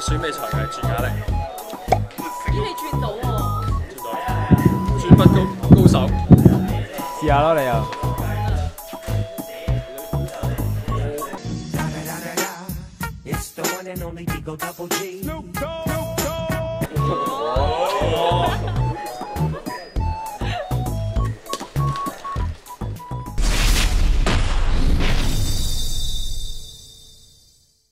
选美才藝轉下力，咦你轉到喎，轉到，轉不高高手，試下咯你啊。